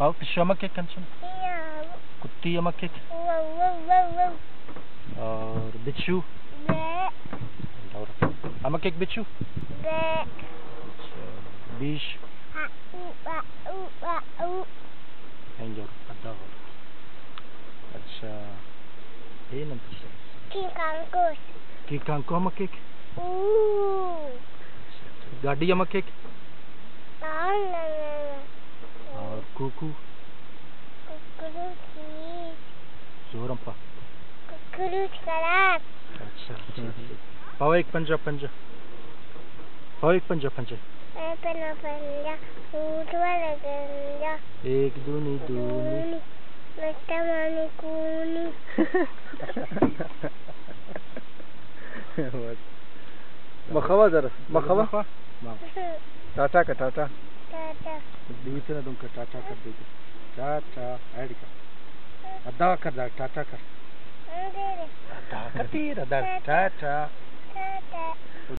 Wou, is je kijk, Kansen? Ja. Kutti je kijk? Wow, wow, wow, wow. Uh, bitchu? Nee. Ama kijk, bitchu? Nee. Bish? Ha, oepa, oepa, oep. En joh, ador. Dat is, eh, heel interessant. Kikankus. Kikankus, ama kijk? Oeh. Gadi, ama nee. no, no, no. और कुकू Cucuruchi. जोरंपा Cucuruchi karat. अच्छा पाओ एक पंजा पंजा पाओ एक पंजा पंजा Open, open, ja. Goed, wat ik een, ja. एक दूनी दूनी Koenie. Met de mami koenie. मखावा जरा मखावा मखवा बीच में तुमको टाटा कर देगी टाटा ऐड कर अदा कर दा टाटा कर Andere. अदा कर दी अदा टाटा